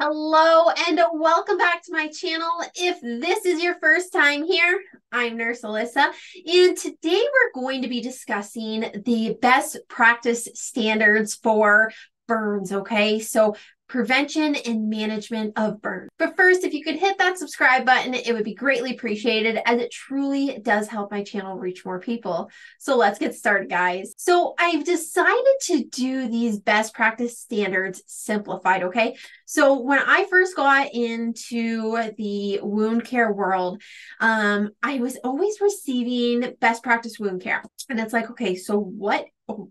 Hello and welcome back to my channel. If this is your first time here, I'm Nurse Alyssa, and today we're going to be discussing the best practice standards for burns. Okay, so prevention and management of burns. But first, if you could hit that subscribe button, it would be greatly appreciated as it truly does help my channel reach more people. So let's get started, guys. So I've decided to do these best practice standards simplified, okay? So when I first got into the wound care world, um, I was always receiving best practice wound care. And it's like, okay, so what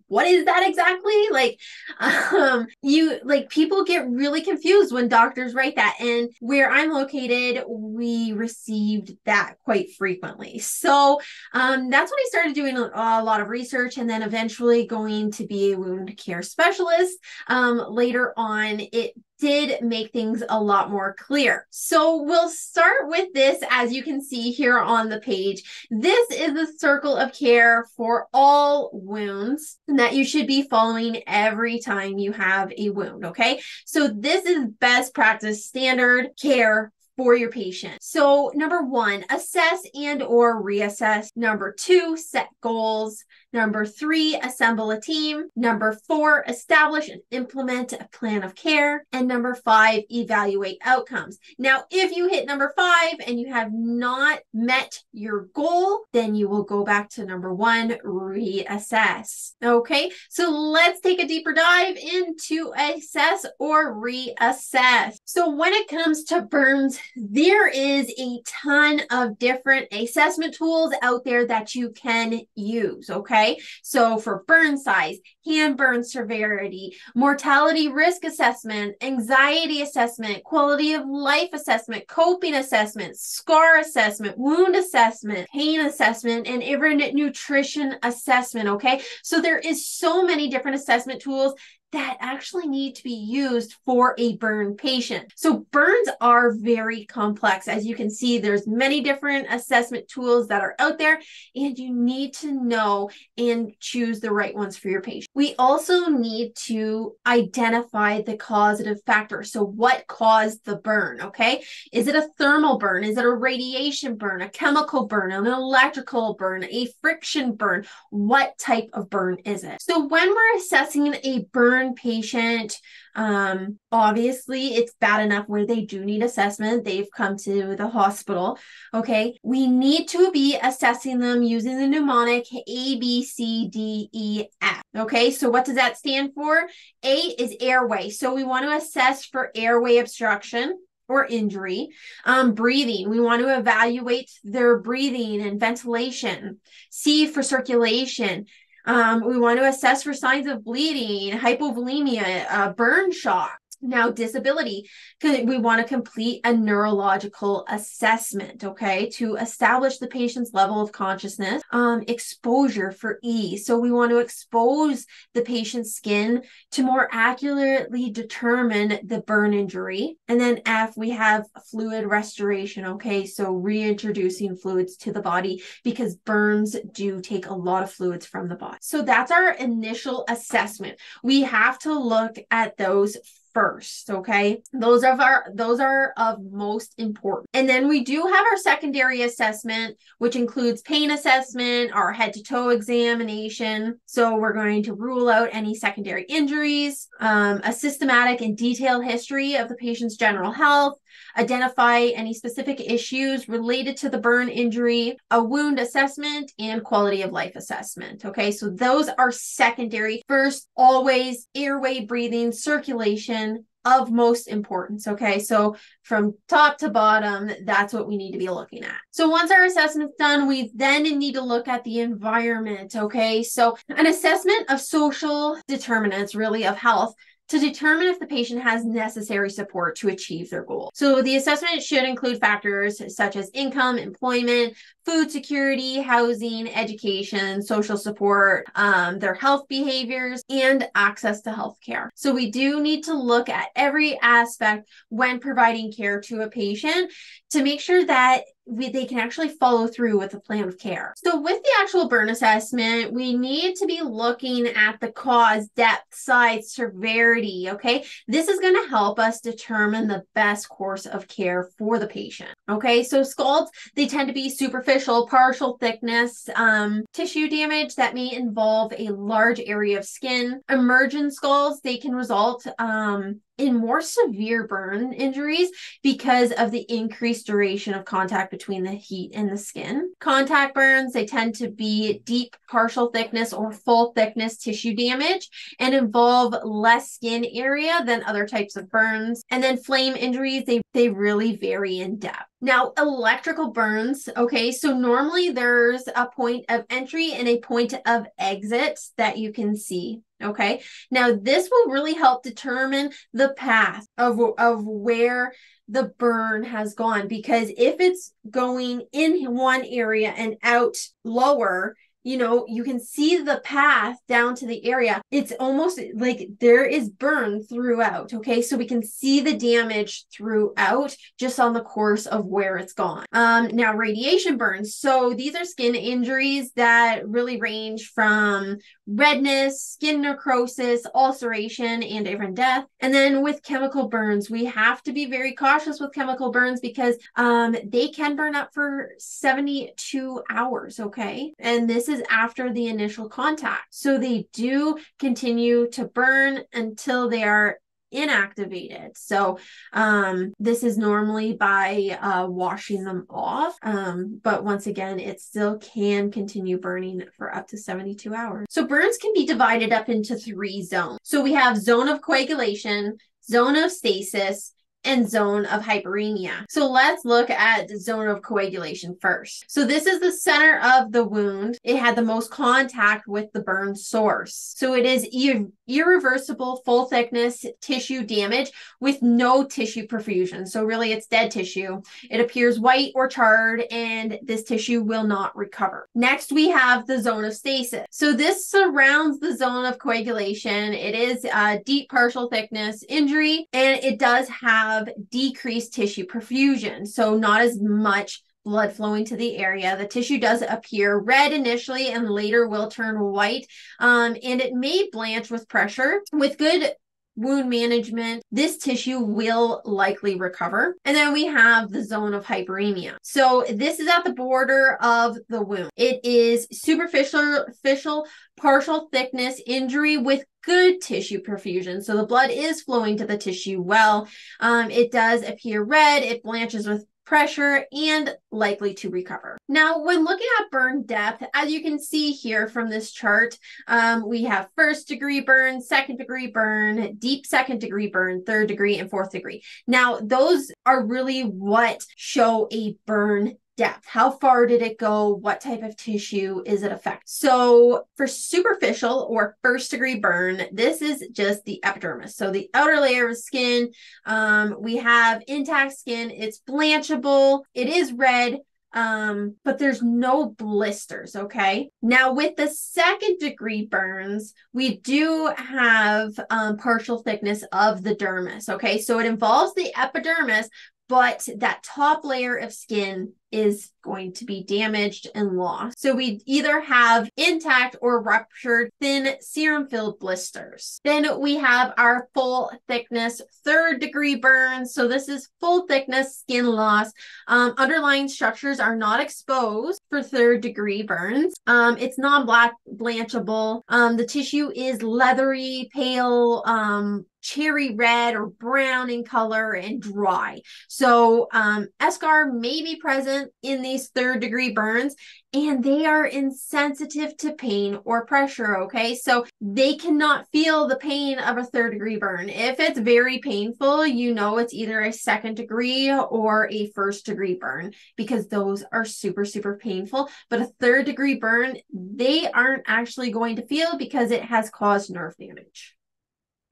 what is that exactly? Like um you like people get really confused when doctors write that and where i'm located we received that quite frequently. So um that's when i started doing a, a lot of research and then eventually going to be a wound care specialist. Um later on it did make things a lot more clear. So we'll start with this as you can see here on the page. This is the circle of care for all wounds that you should be following every time you have a wound, okay? So this is best practice standard care for your patient. So number 1, assess and or reassess. Number 2, set goals. Number three, assemble a team. Number four, establish and implement a plan of care. And number five, evaluate outcomes. Now, if you hit number five and you have not met your goal, then you will go back to number one, reassess. Okay, so let's take a deeper dive into assess or reassess. So, when it comes to burns, there is a ton of different assessment tools out there that you can use. Okay. Okay. So for burn size, hand burn severity, mortality risk assessment, anxiety assessment, quality of life assessment, coping assessment, scar assessment, wound assessment, pain assessment, and even nutrition assessment. Okay. So there is so many different assessment tools that actually need to be used for a burn patient. So burns are very complex. As you can see, there's many different assessment tools that are out there and you need to know and choose the right ones for your patient. We also need to identify the causative factor. So what caused the burn, okay? Is it a thermal burn? Is it a radiation burn, a chemical burn, an electrical burn, a friction burn? What type of burn is it? So when we're assessing a burn patient. Um, obviously, it's bad enough where they do need assessment. They've come to the hospital. Okay. We need to be assessing them using the mnemonic A, B, C, D, E, F. Okay. So, what does that stand for? A is airway. So, we want to assess for airway obstruction or injury. Um, breathing, we want to evaluate their breathing and ventilation. C for circulation. Um, we want to assess for signs of bleeding, hypovolemia, uh, burn shock. Now, disability, we want to complete a neurological assessment, okay, to establish the patient's level of consciousness. Um, exposure for E. So, we want to expose the patient's skin to more accurately determine the burn injury. And then F, we have fluid restoration, okay, so reintroducing fluids to the body because burns do take a lot of fluids from the body. So, that's our initial assessment. We have to look at those first okay? Those are our those are of most important and then we do have our secondary assessment which includes pain assessment our head to toe examination. So we're going to rule out any secondary injuries um, a systematic and detailed history of the patient's general health identify any specific issues related to the burn injury, a wound assessment, and quality of life assessment. Okay, so those are secondary. First, always airway breathing, circulation, of most importance. Okay, so from top to bottom, that's what we need to be looking at. So once our assessment's done, we then need to look at the environment. Okay, so an assessment of social determinants, really, of health to determine if the patient has necessary support to achieve their goal. So the assessment should include factors such as income, employment, food security, housing, education, social support, um, their health behaviors, and access to health care. So we do need to look at every aspect when providing care to a patient to make sure that we, they can actually follow through with a plan of care. So, with the actual burn assessment, we need to be looking at the cause, depth, size, severity. Okay. This is going to help us determine the best course of care for the patient. Okay. So, scalds, they tend to be superficial, partial thickness, um, tissue damage that may involve a large area of skin. Immersion scalds, they can result um, in more severe burn injuries because of the increased duration of contact between the heat and the skin. Contact burns, they tend to be deep partial thickness or full thickness tissue damage and involve less skin area than other types of burns. And then flame injuries, they, they really vary in depth. Now, electrical burns, okay, so normally there's a point of entry and a point of exit that you can see. Okay. Now, this will really help determine the path of, of where the burn has gone because if it's going in one area and out lower, you know, you can see the path down to the area. It's almost like there is burn throughout. Okay. So we can see the damage throughout just on the course of where it's gone. Um, now, radiation burns. So these are skin injuries that really range from redness, skin necrosis, ulceration, and even death. And then with chemical burns, we have to be very cautious with chemical burns because um, they can burn up for 72 hours. Okay. And this is is after the initial contact. So they do continue to burn until they are inactivated. So um, this is normally by uh, washing them off. Um, but once again, it still can continue burning for up to 72 hours. So burns can be divided up into three zones. So we have zone of coagulation, zone of stasis, and zone of hyperemia. So let's look at the zone of coagulation first. So this is the center of the wound. It had the most contact with the burn source. So it is ir- irreversible full thickness tissue damage with no tissue perfusion. So really it's dead tissue. It appears white or charred and this tissue will not recover. Next we have the zone of stasis. So this surrounds the zone of coagulation. It is a deep partial thickness injury and it does have decreased tissue perfusion, so not as much blood flowing to the area. The tissue does appear red initially and later will turn white, um, and it may blanch with pressure. With good wound management, this tissue will likely recover. And then we have the zone of hyperemia. So this is at the border of the wound. It is superficial, superficial partial thickness injury with good tissue perfusion. So the blood is flowing to the tissue well. Um, it does appear red. It blanches with pressure, and likely to recover. Now, when looking at burn depth, as you can see here from this chart, um, we have first degree burn, second degree burn, deep second degree burn, third degree, and fourth degree. Now, those are really what show a burn depth. How far did it go? What type of tissue is it affect? So for superficial or first degree burn, this is just the epidermis. So the outer layer of skin, um, we have intact skin. It's blanchable. It is red. Um, but there's no blisters, okay? Now, with the second degree burns, we do have um, partial thickness of the dermis, okay? So it involves the epidermis, but that top layer of skin is going to be damaged and lost. So we either have intact or ruptured thin serum filled blisters. Then we have our full thickness third degree burns. So this is full thickness skin loss. Um, underlying structures are not exposed for third degree burns. Um, it's non black blanchable. Um, the tissue is leathery, pale, um, cherry red or brown in color and dry. So um, eschar may be present in these third degree burns and they are insensitive to pain or pressure. Okay. So they cannot feel the pain of a third degree burn. If it's very painful, you know it's either a second degree or a first degree burn because those are super, super painful. But a third degree burn, they aren't actually going to feel because it has caused nerve damage.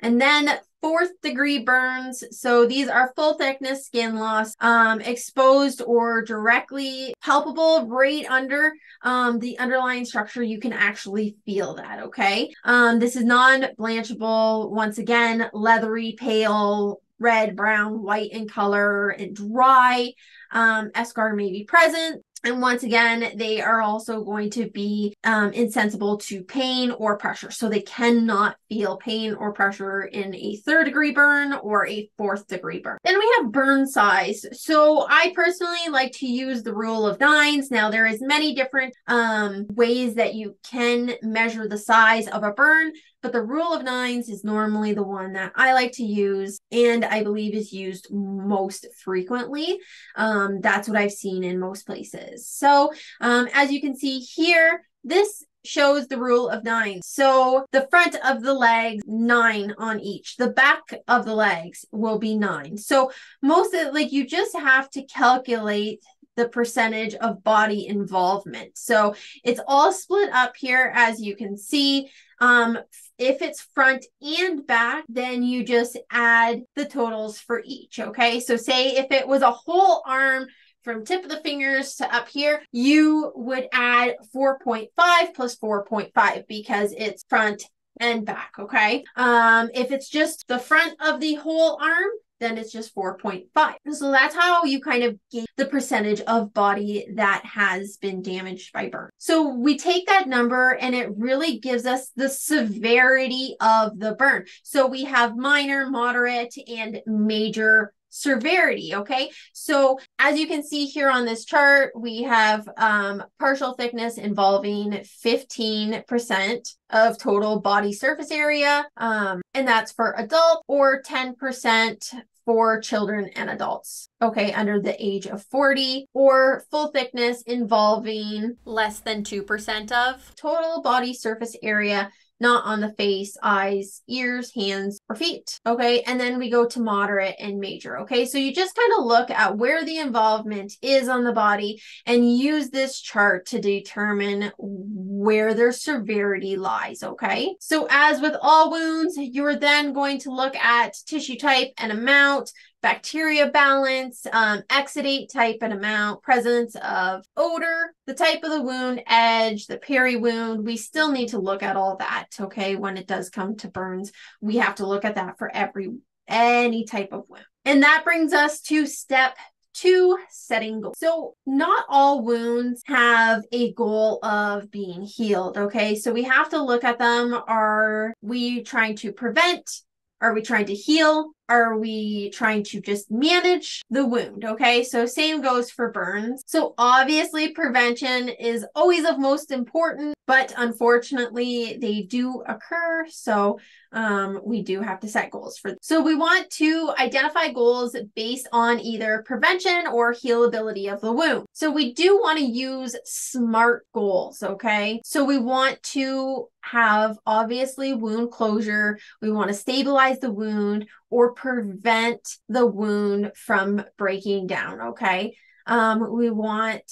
And then fourth degree burns. So these are full thickness skin loss, um, exposed or directly palpable right under um, the underlying structure. You can actually feel that. Okay. Um, this is non blanchable. Once again, leathery, pale, red, brown, white in color and dry. Um, eschar may be present. And once again, they are also going to be um, insensible to pain or pressure. So they cannot feel pain or pressure in a third degree burn or a fourth degree burn. Then we have burn size. So I personally like to use the rule of nines. Now there is many different um, ways that you can measure the size of a burn but the rule of nines is normally the one that I like to use and I believe is used most frequently. Um, that's what I've seen in most places. So um, as you can see here, this shows the rule of nine. So the front of the legs, nine on each. The back of the legs will be nine. So most of like you just have to calculate the percentage of body involvement. So it's all split up here as you can see. Um, if it's front and back, then you just add the totals for each. Okay. So, say if it was a whole arm from tip of the fingers to up here, you would add 4.5 plus 4.5 because it's front and back. Okay. Um, if it's just the front of the whole arm, then it's just 4.5. So that's how you kind of get the percentage of body that has been damaged by burn. So we take that number and it really gives us the severity of the burn. So we have minor, moderate, and major severity. Okay. So as you can see here on this chart, we have um, partial thickness involving 15% of total body surface area. Um, and that's for adult or 10% for children and adults, okay, under the age of 40, or full thickness involving less than 2% of total body surface area not on the face, eyes, ears, hands, or feet. Okay. And then we go to moderate and major. Okay. So you just kind of look at where the involvement is on the body and use this chart to determine where their severity lies. Okay. So as with all wounds, you're then going to look at tissue type and amount, bacteria balance, um, exudate type and amount, presence of odor, the type of the wound, edge, the peri wound. We still need to look at all that, okay? When it does come to burns, we have to look at that for every any type of wound. And that brings us to step two setting goals. So, not all wounds have a goal of being healed. Okay. So, we have to look at them. Are we trying to prevent? Are we trying to heal? Are we trying to just manage the wound? Okay, so same goes for burns. So obviously, prevention is always of most important, but unfortunately, they do occur. So um, we do have to set goals for. So we want to identify goals based on either prevention or healability of the wound. So we do want to use SMART goals. Okay, so we want to have obviously wound closure. We want to stabilize the wound or prevent the wound from breaking down. Okay. Um, we want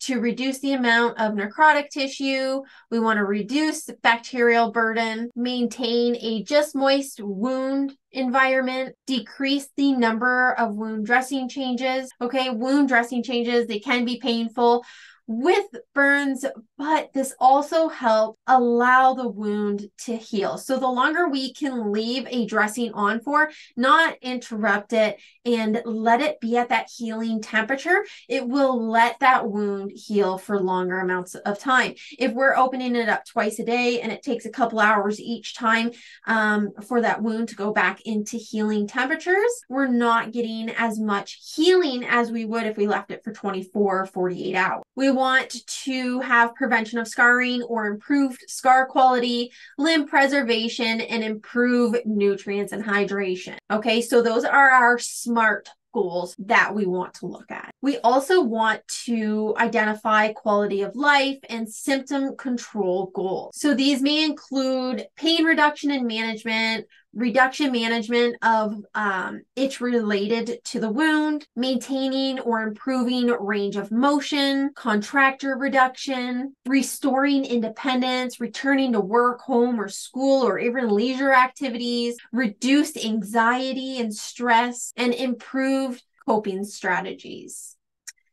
to reduce the amount of necrotic tissue. We want to reduce bacterial burden, maintain a just moist wound environment, decrease the number of wound dressing changes. Okay, wound dressing changes, they can be painful with burns, but this also helps allow the wound to heal. So the longer we can leave a dressing on for, not interrupt it and let it be at that healing temperature, it will let that wound heal for longer amounts of time. If we're opening it up twice a day and it takes a couple hours each time um, for that wound to go back into healing temperatures, we're not getting as much healing as we would if we left it for 24 48 hours. We want to have prevention of scarring or improved scar quality, limb preservation, and improve nutrients and hydration. Okay, so those are our SMART goals that we want to look at. We also want to identify quality of life and symptom control goals. So these may include pain reduction and management, reduction management of um, itch related to the wound, maintaining or improving range of motion, contracture reduction, restoring independence, returning to work, home, or school, or even leisure activities, reduced anxiety and stress, and improved coping strategies.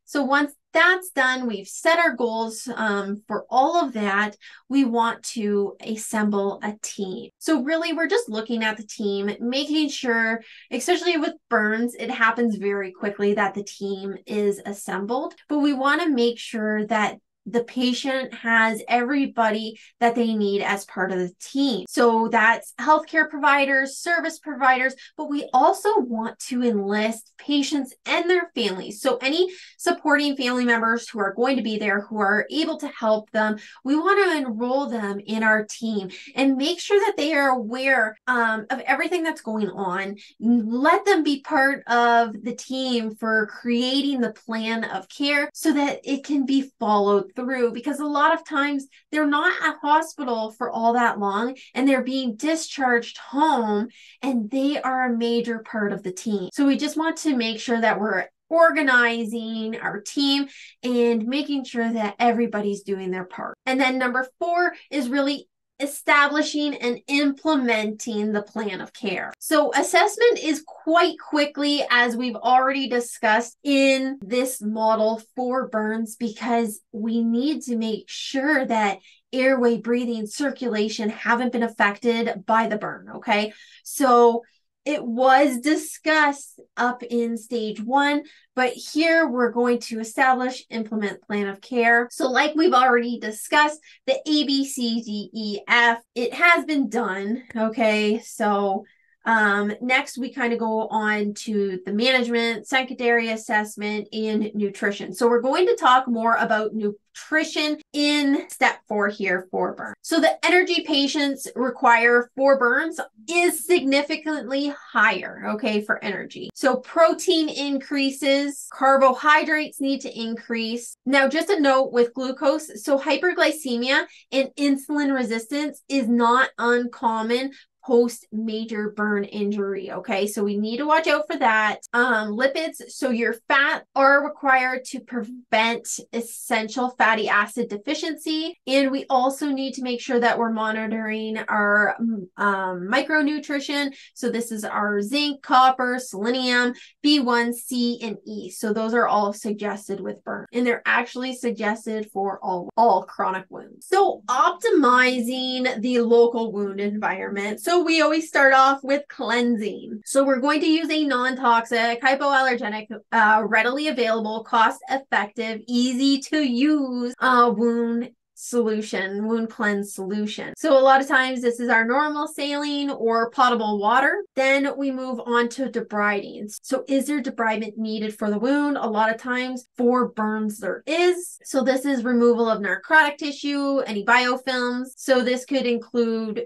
So once that's done, we've set our goals um, for all of that. We want to assemble a team. So, really, we're just looking at the team, making sure, especially with burns, it happens very quickly that the team is assembled. But we want to make sure that the patient has everybody that they need as part of the team. So that's healthcare providers, service providers, but we also want to enlist patients and their families. So any supporting family members who are going to be there, who are able to help them, we want to enroll them in our team and make sure that they are aware um, of everything that's going on. Let them be part of the team for creating the plan of care so that it can be followed through because a lot of times they're not at hospital for all that long and they're being discharged home and they are a major part of the team. So we just want to make sure that we're organizing our team and making sure that everybody's doing their part. And then number four is really establishing and implementing the plan of care. So, assessment is quite quickly, as we've already discussed in this model for burns, because we need to make sure that airway, breathing, circulation haven't been affected by the burn. Okay. So, it was discussed up in stage one, but here we're going to establish, implement plan of care. So, like we've already discussed, the A, B, C, D, E, F, it has been done. Okay. So, um, next, we kind of go on to the management, secondary assessment, and nutrition. So we're going to talk more about nutrition in step four here for burns. So the energy patients require for burns is significantly higher, okay, for energy. So protein increases, carbohydrates need to increase. Now, just a note with glucose, so hyperglycemia and insulin resistance is not uncommon post major burn injury. Okay, so we need to watch out for that. Um, lipids, so your fat are required to prevent essential fatty acid deficiency. And we also need to make sure that we're monitoring our um, micronutrition. So this is our zinc, copper, selenium, B1, C, and E. So those are all suggested with burn. And they're actually suggested for all, all chronic wounds. So optimizing the local wound environment. So we always start off with cleansing. So we're going to use a non-toxic, hypoallergenic, uh, readily available, cost-effective, easy to use uh, wound solution, wound cleanse solution. So a lot of times this is our normal saline or potable water. Then we move on to debriding. So is there debridement needed for the wound? A lot of times for burns there is. So this is removal of necrotic tissue, any biofilms. So this could include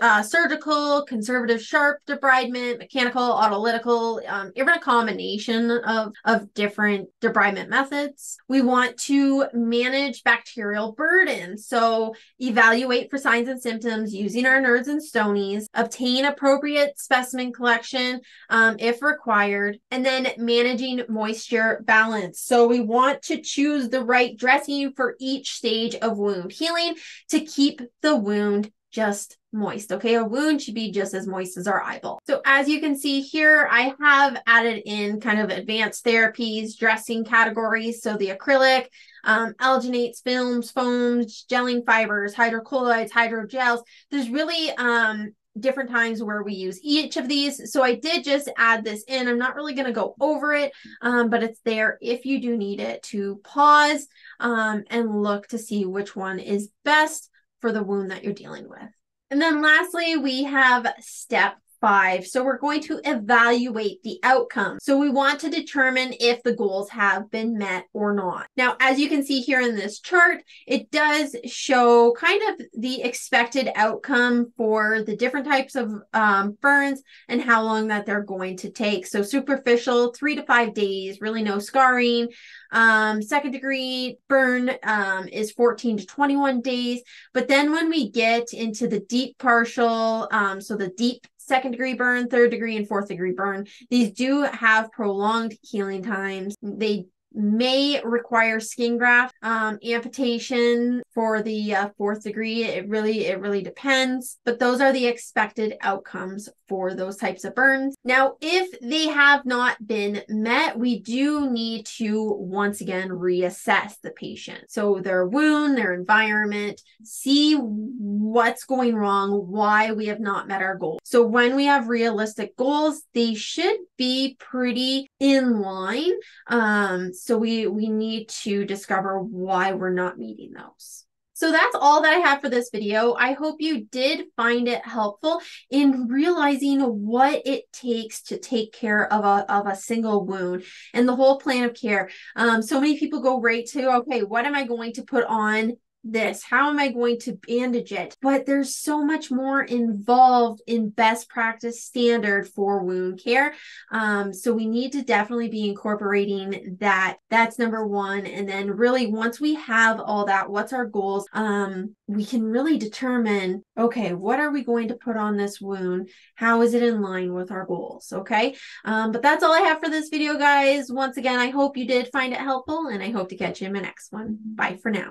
uh, surgical, conservative sharp debridement, mechanical, autolytical, um, even a combination of, of different debridement methods. We want to manage bacterial burden so, evaluate for signs and symptoms using our NERDs and Stonees, obtain appropriate specimen collection um, if required, and then managing moisture balance. So, we want to choose the right dressing for each stage of wound healing to keep the wound just moist. Okay, a wound should be just as moist as our eyeball. So as you can see here, I have added in kind of advanced therapies, dressing categories. So the acrylic, um, alginates, films, foams, gelling fibers, hydrocolloids, hydrogels. There's really um, different times where we use each of these. So I did just add this in. I'm not really going to go over it, um, but it's there if you do need it to pause um, and look to see which one is best for the wound that you're dealing with. And then lastly, we have step five. So we're going to evaluate the outcome. So we want to determine if the goals have been met or not. Now, as you can see here in this chart, it does show kind of the expected outcome for the different types of um, burns and how long that they're going to take. So superficial, three to five days, really no scarring. Um, second degree burn um, is 14 to 21 days. But then when we get into the deep partial, um, so the deep second degree burn, third degree, and fourth degree burn. These do have prolonged healing times. They may require skin graft, um, amputation for the uh, fourth degree. It really, it really depends, but those are the expected outcomes for those types of burns. Now, if they have not been met, we do need to once again reassess the patient. So their wound, their environment, see what's going wrong, why we have not met our goal. So when we have realistic goals, they should be pretty in line. Um, so we we need to discover why we're not meeting those. So that's all that I have for this video. I hope you did find it helpful in realizing what it takes to take care of a, of a single wound and the whole plan of care. Um, so many people go right to, okay, what am I going to put on this? How am I going to bandage it? But there's so much more involved in best practice standard for wound care. Um, so we need to definitely be incorporating that. That's number one. And then really once we have all that, what's our goals? Um, we can really determine, okay, what are we going to put on this wound? How is it in line with our goals? Okay. Um, but that's all I have for this video, guys. Once again, I hope you did find it helpful and I hope to catch you in my next one. Bye for now.